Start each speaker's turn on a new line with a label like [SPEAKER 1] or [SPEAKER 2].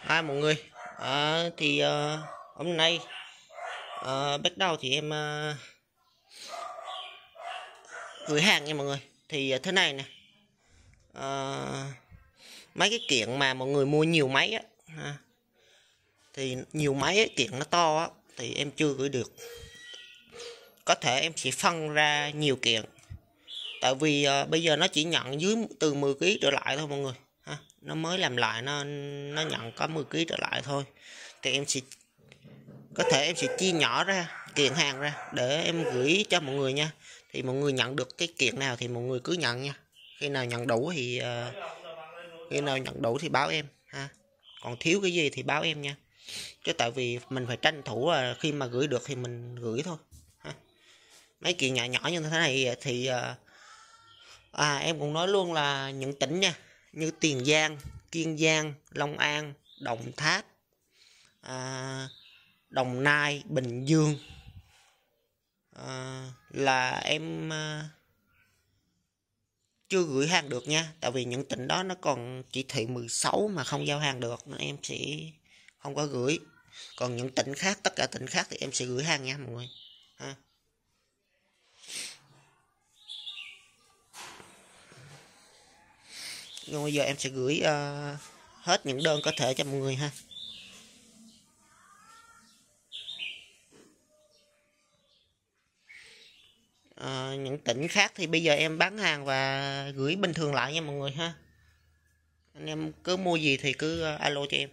[SPEAKER 1] Hai mọi người. À, thì à, hôm nay à, bắt đầu thì em à, gửi hàng nha mọi người. Thì à, thế này nè. À, mấy cái kiện mà mọi người mua nhiều máy á à, thì nhiều máy ấy, kiện nó to á thì em chưa gửi được. Có thể em sẽ phân ra nhiều kiện. Tại vì à, bây giờ nó chỉ nhận dưới từ 10 kg trở lại thôi mọi người ha nó mới làm lại nó nó nhận có 10 kg trở lại thôi. Thì em sẽ có thể em sẽ chia nhỏ ra kiện hàng ra để em gửi cho mọi người nha. Thì mọi người nhận được cái kiện nào thì mọi người cứ nhận nha. Khi nào nhận đủ thì uh, khi nào nhận đủ thì báo em ha. Còn thiếu cái gì thì báo em nha. Chứ tại vì mình phải tranh thủ là khi mà gửi được thì mình gửi thôi ha. mấy kiện nhỏ nhỏ như thế này thì uh, à em cũng nói luôn là những tỉnh nha như tiền giang kiên giang long an đồng tháp à, đồng nai bình dương. À, là em à, chưa gửi hàng được nha tại vì những tỉnh đó nó còn chỉ thị 16 mà không giao hàng được nên em sẽ không có gửi. Còn những tỉnh khác tất cả tỉnh khác thì em sẽ gửi hàng nha mọi người. Ha. Nhưng bây giờ em sẽ gửi uh, hết những đơn có thể cho mọi người ha. À, những tỉnh khác thì bây giờ em bán hàng và gửi bình thường lại nha mọi người ha. Anh em cứ mua gì thì cứ ờ, alo cho em.